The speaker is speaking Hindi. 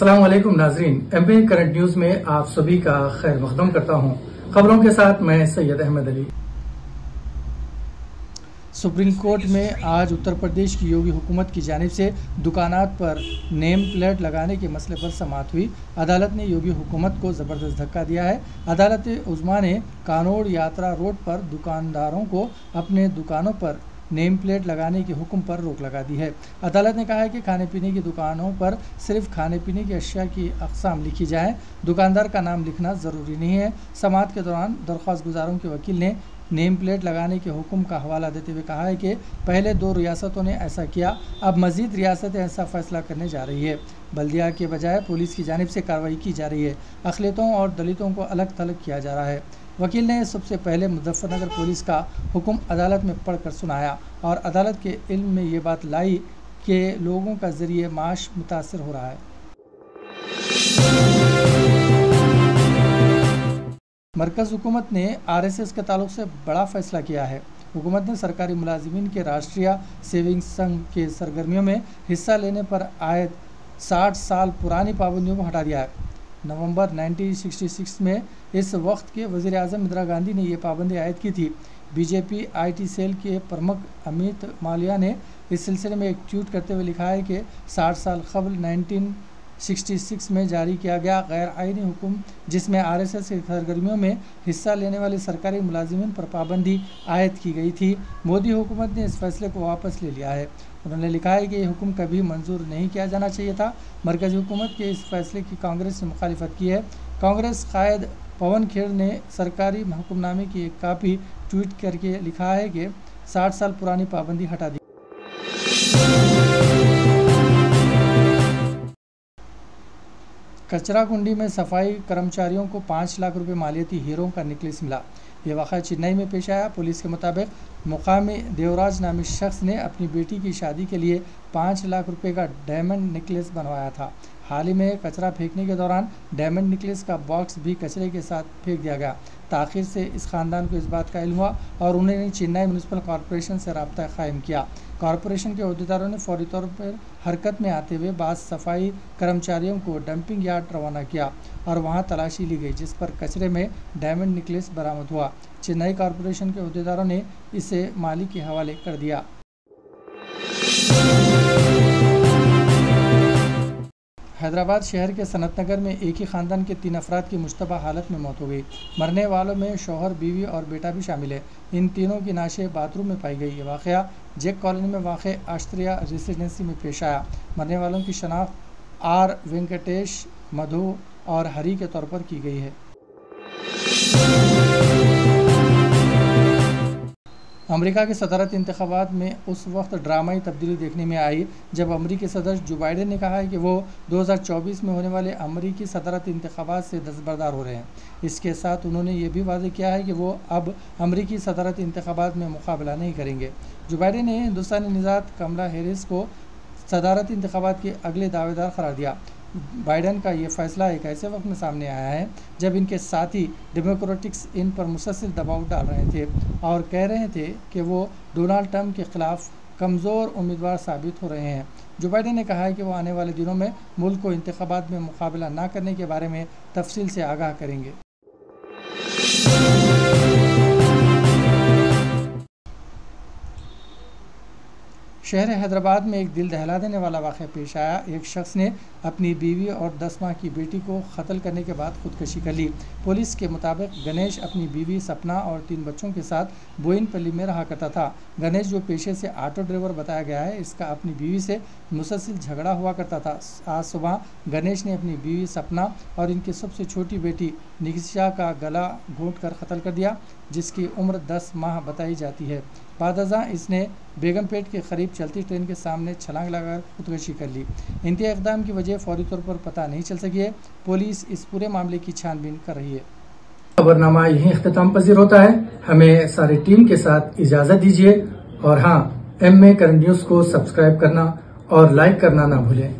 वालेकुम नाजरीन एमपी करंट न्यूज़ में आप सभी का खैर मकदम करता हूँ। खबरों के साथ मैं सैयद अहमद अली। सुप्रीम कोर्ट में आज उत्तर प्रदेश की योगी हुकूमत की जानब से दुकानात पर नेम प्लेट लगाने के मसले पर समात हुई। अदालत ने योगी हुकूमत को ज़बरदस्त धक्का दिया है। अदालत उज़मा ने कानोड़ यात्रा रोड पर दुकानदारों को अपने दुकानों पर नेम प्लेट लगाने के हुक्म पर रोक लगा दी है। अदालत ने कहा है कि खाने पीने की दुकानों पर सिर्फ़ खाने पीने की अशिया की अकसाम लिखी जाए। दुकानदार का नाम लिखना ज़रूरी नहीं है। समात के दौरान दरख्वास्त गुजारों के वकील ने नेम प्लेट लगाने के हुक्म का हवाला देते हुए कहा है कि पहले दो रियासतों ने ऐसा किया। अब मज़ीद रियासतें ऐसा फैसला करने जा रही है। बल्दिया के बजाय पुलिस की जानब से कार्रवाई की जा रही है। अखिलतों और दलितों को अलग थलग किया जा रहा है। वकील ने सबसे पहले मुजफ्फरनगर पुलिस का हुक्म अदालत में पढ़कर सुनाया और अदालत के इल्म में ये बात लाई कि लोगों का ज़रिए माश मुतासर हो रहा है। मरकज़ हुकूमत ने आरएसएस के ताल्लुक से बड़ा फैसला किया है। हुकूमत ने सरकारी मुलाजिमीन के राष्ट्रीय सेविंग संघ के सरगर्मियों में हिस्सा लेने पर आयद 60 साल पुरानी पाबंदियों को हटा दिया है। नवंबर 1966 में इस वक्त के वज़ी अजम इंदिरा गांधी ने यह पाबंदी आयद की थी। बीजेपी आईटी सेल के प्रमुख अमित मालिया ने इस सिलसिले में एक ट्वीट करते हुए लिखा है कि 60 साल कबल 1966 में जारी किया गया गैर आइनी हुक्म, जिसमें आरएसएस की सरगर्मियों में हिस्सा लेने वाले सरकारी मुलाजिमन पर पाबंदी आयद की गई थी। मोदी हुकूमत ने इस फैसले को वापस ले लिया है। उन्होंने लिखा है कि यह हुक्म कभी मंजूर नहीं किया जाना चाहिए था। मरकज़ी हुकूमत के इस फैसले की कांग्रेस ने मुखालफत की है। कांग्रेस कायद पवन खेर ने सरकारी हुक्मनामे की एक कापी ट्वीट करके लिखा है कि 60 साल पुरानी पाबंदी हटा दी कचरा कुंडी में सफ़ाई कर्मचारियों को पाँच लाख रुपये मालियती हीरों का नेकलेस मिला। ये वाक़ चेन्नई में पेश आया। पुलिस के मुताबिक, मुकामी देवराज नामी शख्स ने अपनी बेटी की शादी के लिए पाँच लाख रुपये का डायमंड नेकलेस बनवाया था। हाल ही में कचरा फेंकने के दौरान डायमंड नेकलेस का बॉक्स भी कचरे के साथ फेंक दिया गया। ताखिर से इस ख़ानदान को इस बात का इल्म हुआ और उन्होंने चेन्नई म्यूनसिपल कॉरपोरेशन से रबता कायम किया। कॉरपोरेशन के अहदेदारों ने फौरी तौर पर हरकत में आते हुए बाद सफ़ाई कर्मचारियों को डंपिंग यार्ड रवाना किया और वहाँ तलाशी ली गई, जिस पर कचरे में डायमंड नेकलेस बरामद हुआ। चेन्नई कॉरपोरेशन के अहदेदारों ने इसे मालिक के हवाले कर दिया। हैदराबाद शहर के सनत नगर में एक ही ख़ानदान के तीन अफराद की मुशतबा हालत में मौत हो गई। मरने वालों में शोहर, बीवी और बेटा भी शामिल है। इन तीनों की नाशें बाथरूम में पाई गई। ये वाक़ जेक कॉलोनी में वाक़ आश्रिया रेसिडेंसी में पेश आया। मरने वालों की शनाख्त आर वेंकटेश मधु और हरी के तौर पर की गई है। अमेरिका के सदारत इंतबात में उस वक्त ड्रामाई तब्दीली देखने में आई, जब अमरीकी सदर जो बाइडन ने कहा है कि वो 2024 में होने वाले अमरीकी सदारत इंतबात से दस्तबरदार हो रहे हैं। इसके साथ उन्होंने ये भी वादे किया है कि वो अब अमरीकी सदारत इंतबात में मुकाबला नहीं करेंगे। जो बाइडन ने हिंदुस्तानी निजात कमला हैरिस को सदारती इंतबात के अगले दावेदार करार दिया। बाइडन का ये फैसला एक ऐसे वक्त में सामने आया है, जब इनके साथी डेमोक्रेटिक्स इन पर मुसलसिल दबाव डाल रहे थे और कह रहे थे कि वो डोनाल्ड ट्रंप के ख़िलाफ़ कमज़ोर उम्मीदवार साबित हो रहे हैं। जो बाइडन ने कहा है कि वो आने वाले दिनों में मुल्क को इंतबात में मुकाबला ना करने के बारे में तफसील से आगाह करेंगे। शहर हैदराबाद में एक दिल दहला देने वाला वाक़ पेश आया। एक शख्स ने अपनी बीवी और दस माह की बेटी को कत्ल करने के बाद खुदकशी कर ली। पुलिस के मुताबिक गणेश अपनी बीवी सपना और तीन बच्चों के साथ बोइनपल्ली में रहा करता था। गणेश जो पेशे से ऑटो ड्राइवर बताया गया है, इसका अपनी बीवी से मुसलसिल झगड़ा हुआ करता था। आज सुबह गणेश ने अपनी बीवी सपना और इनकी सबसे छोटी बेटी निकिशा का गला घोट कर कत्ल कर दिया, जिसकी उम्र दस माह बताई जाती है। बादजा इसने बेगमपेट के करीब चलती ट्रेन के सामने छलांग लगाकर खुदकशी कर ली। इंतहा इकदाम की वजह फौरी तौर पर पता नहीं चल सकी है। पुलिस इस पूरे मामले की छानबीन कर रही है। खबरनामा यही अख्ताम पजीर होता है। हमें सारी टीम के साथ इजाज़त दीजिए। और हाँ एम ए करंट न्यूज़ को सब्सक्राइब करना और लाइक करना ना भूलें।